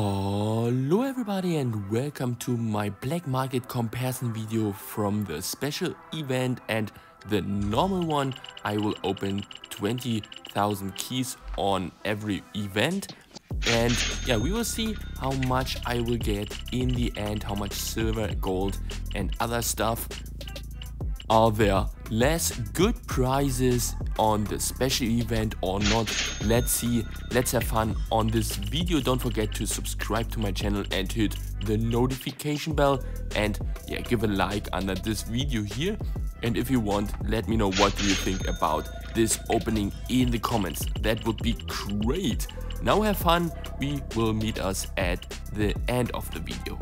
Hello everybody and welcome to my black market comparison video from the special event and the normal one. I will open 20,000 keys on every event and yeah we will see how much I will get in the end, how much silver, gold and other stuff are there less good prizes on the special event or not. Let's see let's have fun on this video. Don't forget to subscribe to my channel and hit the notification bell. And yeah give a like under this video here. And if you want let me know what do you think about this opening in the comments. That would be great. Now have fun. We will meet us at the end of the video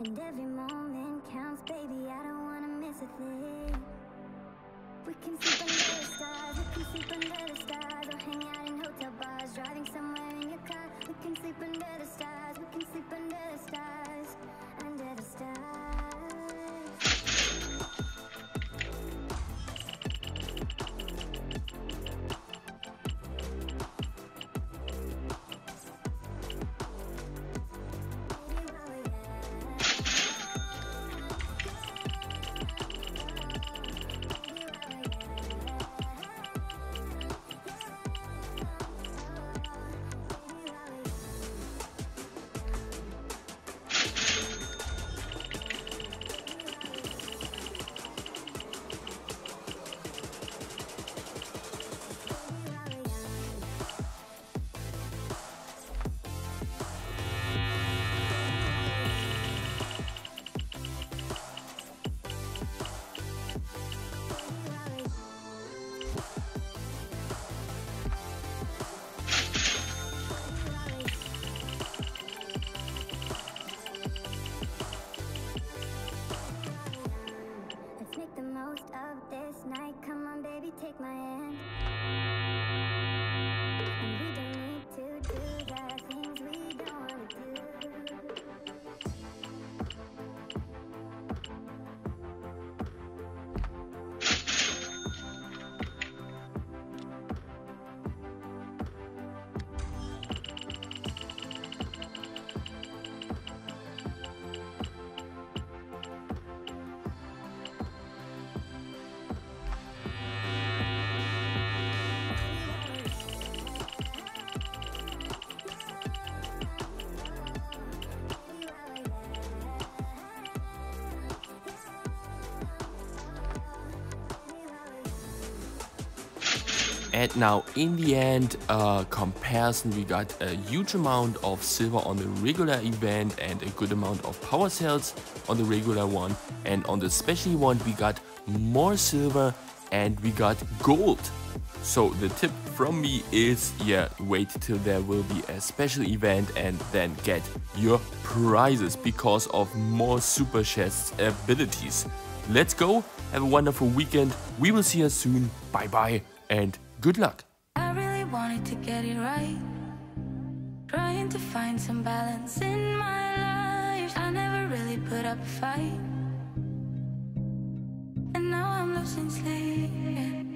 And every moment counts, baby, I don't wanna miss a thing. We can sleep under the stars, we can sleep under the stars, or hang out in hotel bars, driving somewhere in your car. We can sleep under the stars, we can sleep under the stars, under the stars. And now in the end, uh, comparison, we got a huge amount of silver on the regular event and a good amount of power cells on the regular one. And on the special one, we got more silver and we got gold. So the tip from me is, yeah, wait till there will be a special event and then get your prizes because of more super chests abilities. Let's go, have a wonderful weekend. We will see you soon. Bye bye and good luck. I really wanted to get it right. Trying to find some balance in my life. I never really put up a fight. And now I'm losing sleep.